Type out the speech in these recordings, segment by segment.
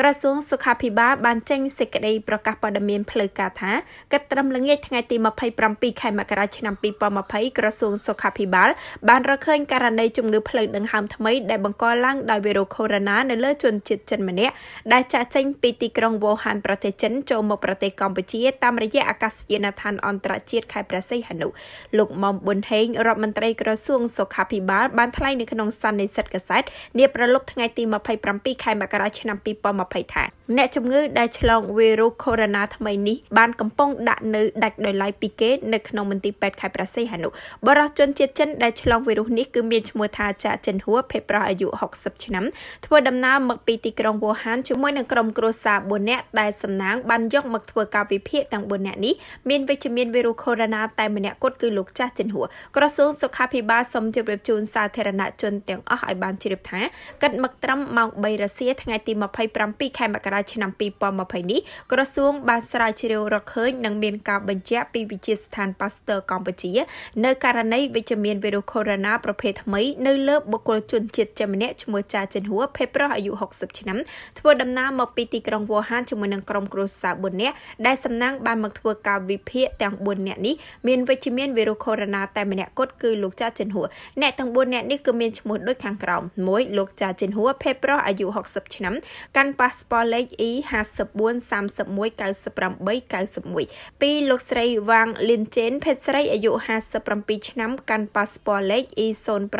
ក្រសួងសុខាភិបាលបានចេញសេចក្តីប្រកាសព័ត៌មានផ្លូវការថាកិត្តិត្រឹមល្ងាចថ្ងៃទី27ខែមករាឆ្នាំ2020ក្រសួងសុខាភិបាលបានរកឃើញករណីជំងឺផ្លូវដង្ហើមថ្មីដែលបង្កឡើងដោយវីរុសកូវីដ -19 នៅលើជនជាតិចិនម្នាក់ដែលចាក់ចេញពីទីក្រុងវូហានប្រទេសចិនចូលមកប្រទេសកម្ពុជាតាមរយៈអាកាសយានដ្ឋានអន្តរជាតិខេត្តព្រះសីហនុលោកមុំប៊ុនហេងរដ្ឋមន្ត្រីក្រសួងសុខាភិបាលបានថ្លែងនៅក្នុងសន្និសីទកាសែតនាប្រលប់ថ្ងៃទី27ខែមករាឆ្នាំ2020ថាអ្នកជំងឺដែលឆ្លងវីរុសកូវីដ -19 ថ្មីនេះបានកំពុងដាក់នៅដាច់ដោយឡែកពីគេនៅក្នុងមន្ទីរពេទ្យខេត្តព្រះសីហនុបរិសុជនជាតិចិនដែលឆ្លងវីរុសនេះគឺមានឈ្មោះថាចាចិនហួរភេទប្រុសអាយុ60ឆ្នាំធ្វើដំណើរមកពីទីក្រុងវូហានជាមួយនឹងក្រុមគ្រួសារ4នាក់ដែលសំណាងបានយកមកធ្វើការវិភាគទាំង4នាក់នេះមានវិជ្ជមានវីរុសកូវីដ -19 តែម្នាក់គត់គឺលោកចាស់ចិនហួរក្រសួងសុខាភិបាលសូមជម្រាបជូនសាធារណជនទាំងអស់ឲ្យបានជ្រាបថាកិត្តមកត្រឹមម៉ោង3រសៀលថ្ងៃទី27ខែមករាឆ្នាំ2020នេះក្រសួងបានស្រាវជ្រាវរកឃើញនិងមានការបញ្ជាក់ពីវិទ្យាស្ថានប៉ាស្ទ័រកម្ពុជា នៅករណីវិជ្ជមានវីរុសកូវីដ -19 ប្រភេទថ្មីនៅលើបុគ្គលជនជាតិចិនម្នាក់ឈ្មោះចាចិនហួរភេទប្រុសអាយុ60ឆ្នាំធ្វើដំណើរមកពីទីក្រុងវូហានជាមួយនឹងក្រុមគ្រួសារ4នាក់ដែលសំណាងបានមកធ្វើការវិភាគទាំង4នាក់នេះមានវិជ្ជមានវីរុសកូវីដ -19 តែម្នាក់គត់គឺលោកចាចិនហួរអ្នកទាំង4នាក់នេះគឺមានឈ្មោះដូចខាងក្រោម1លោកចាចិនហួរភេទប្រុសអាយុ60ឆ្នាំកាន់ប៉ាសពតលេខ E54 31 98 91 2លោកស្រីវ៉ាងលីនចេនភេទស្រីអាយុ57ឆ្នាំកាន់ប៉ាសពតលេខ E06 13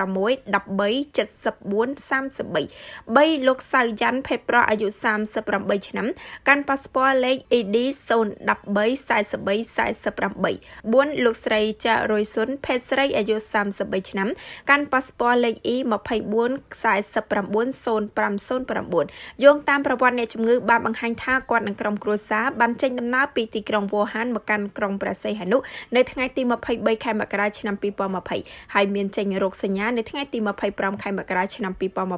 74 33 3លោកសៅយ៉ាន់ភេទប្រុសអាយុ38ឆ្នាំកាន់ប៉ាសពតលេខ ED 013 43 48 4លោកស្រីចារុយស៊ុនភេទស្រីអាយុ33ឆ្នាំកាន់ប៉ាសពតលេខ E24 490509យោងតាមប្រវត្តិអ្នកជំងឺបានបង្ហាញថាគាត់និងក្រុមគ្រួសារបានចេញដំណើរពីទីក្រុងវូហានមកកាន់ក្រុងព្រះសីហនុនៅថ្ងៃទី23ខែមករាឆ្នាំ2020ហើយមានចេញរោគសញ្ញានៅថ្ងៃទី25ខែមករាឆ្នាំ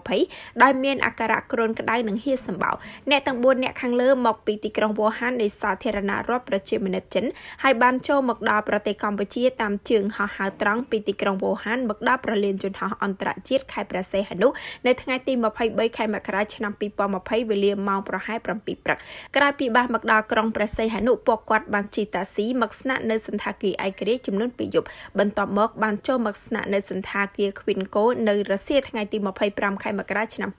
2020ដោយមានអាការៈគ្រុនក្តៅនិងហៀសម្បោរអ្នកទាំង4អ្នកខាងលើមកពីទីក្រុងវូហាននៃសាធារណរដ្ឋប្រជាមានិតចិនហើយបានចូលមកដល់ប្រទេសកម្ពុជាតាមជើងហោះហើរត្រង់ពីទីក្រុងវូហានមកដល់ប្រលានយន្តហោះអន្តរជាតិខេត្តព្រះសីហនុនៅថ្ងៃទី23ខែមករាឆ្នាំ2020វេលាម៉ោងប្រហែល7ព្រឹកក្រោយពីបានមកដល់ក្រុងព្រះសីហនុពួកគាត់បានជិះតាស៊ីមកស្នាក់នៅសន្តាគារឯករាជ្យចំនួន2យប់បន្ទាប់មកបានចូលមកស្នាក់នៅសន្តាគារ Quinco នៅរសៀលថ្ងៃទី25ខែមករាឆ្នាំ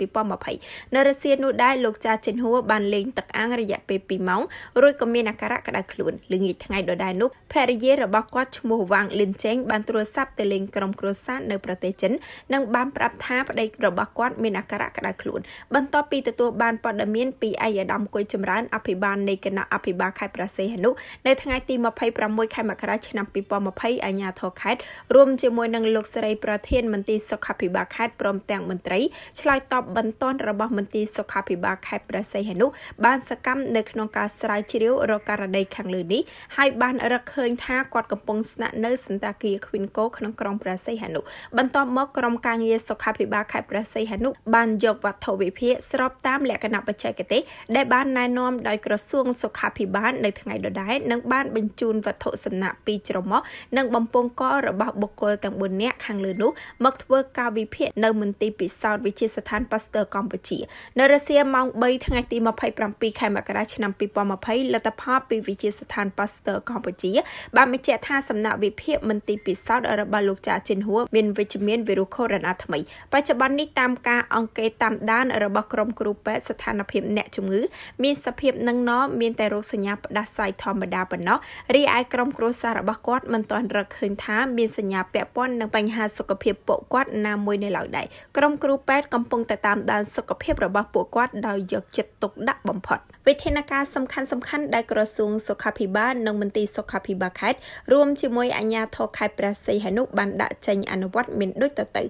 2020នៅរសៀលនោះដែរលោកចាចិនហួរបានលេងទឹកអាំងរយៈពេល2ម៉ោងរួចក៏មានអាការៈក្តៅខ្លួនល្ងាចថ្ងៃដដែលនោះភរិយារបស់គាត់ឈ្មោះវ៉ាងលីនចេងបានទូរស័ព្ទទៅលេងក្រុមគ្រួសារនៅប្រទេសចិននិងបានប្រាប់ថាប្តីរបស់គាត់មានអាការៈក្តៅខ្លួនបន្ទាប់ពីទទួលបានព័ត៌មានពីអាយដាមគួយចម្រើនអភិបាលនៃគណៈអភិបាលខេត្តព្រះសីហនុនៅថ្ងៃទី26ខែមករាឆ្នាំ2020អាជ្ញាធរខេត្តរួមជាមួយនឹងលោកស្រីប្រធានមន្ទីរសុខាភិបាលខេត្តព្រមទាំងមន្ត្រីឆ្លើយតបបន្ទាន់របស់មន្ទីរសុខាភិបាលខេត្តព្រះសីហនុបានសកម្មនៅក្នុងការស្រាវជ្រាវរកករណីខាងលើនេះហើយបានរកឃើញថាគាត់កំពុងស្នាក់នៅសន្តាគារ Quinco ក្នុងក្រុងព្រះសីហនុបន្ទាប់មកក្រុមការងារសុខាភិបាលខេត្តព្រះសីហនុបានយកវត្ថុវិភាគស្របតាមលក្ខណៈបច្ចេកទេសដែលបានណែនាំដោយក្រសួងសុខាភិបាលនៅថ្ងៃដដែលនិងបានបញ្ជូនវត្ថុសំណាក់ពីច្រមុះនិងបំពង់ករបស់បុគ្គលទាំង4នាក់ខាងលើនោះមកធ្វើការវិភាគនៅមន្ទីរពិសោធន៍វិទ្យាស្ថានប៉ាស្ទ័រកម្ពុជា នៅរសៀលម៉ោង3ថ្ងៃទី27ខែមករាឆ្នាំ2020លទ្ធផលពីវិទ្យាស្ថានប៉ាស្ទ័រកម្ពុជាបានបញ្ជាក់ថាសំណាក់វិភាគមន្ទីរពិសោធន៍របស់លោកចាចិនហួរមានវិជ្ជមានវីរុសកូវីដ -19 ថ្មីបច្ចុប្បន្ននេះតាមការអង្កេតតាមដានរបស់ក្រុមគ្រូពេទ្យស្ថានភាពអ្នកជំងឺមានសភាពនឹងណមានតែរោគសញ្ញាផ្ដាសាយធម្មតាប៉ុណ្ណោះរីឯក្រុមគ្រួសាររបស់គាត់មិនទាន់រកឃើញថាមានសញ្ញាពាក់ព័ន្ធនឹងបញ្ហាសុខភាពពួកគាត់ណាមួយនៅឡើយដែរក្រុមគ្រូពេទ្យកំពុងតែតាមដានសុខភាពរបស់ពួកគាត់ដោយយកចិត្តទុកដាក់បំផុតវិធានការសំខាន់សំខាន់ដែលក្រសួងសុខាភិបាលនិងមន្ទីរសុខាភិបាលខេត្តរួមជាមួយអាជ្ញាធរខេត្តព្រះសីហនុបានដាក់ចេញអនុវត្តមានដូចតទៅ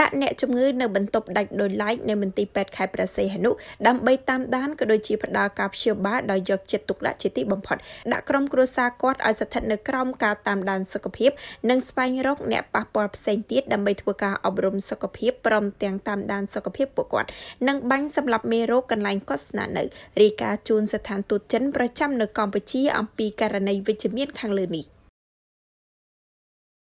ដាក់អ្នកជំងឺនៅបន្ទប់ដាច់ដោយឡែកនៅមន្ទីរពេទ្យខេត្តព្រះសីហនុដើម្បីតាមដានក៏ដូចជាផ្ដល់ការព្យាបាលដោយយកចិត្តទុកដាក់ជាទីបំផុតដាក់ក្រុមគ្រួសារគាត់ឲ្យស្ថិតនៅក្រោមការតាមដានសុខភាពនិងស្វែងរកអ្នកប៉ះពាល់ផ្សេងទៀតដើម្បីធ្វើការអប់រំសុខភាពព្រមទាំងតាមដានសុខភាពពួកគាត់និងបាញ់សម្លាប់មេរោគកន្លែងគាត់ស្នាក់នៅរាយការណ៍ជូនស្ថានទូតចិនប្រចាំនៅកម្ពុជាអំពីករណីវិជ្ជមានខាងលើនេះ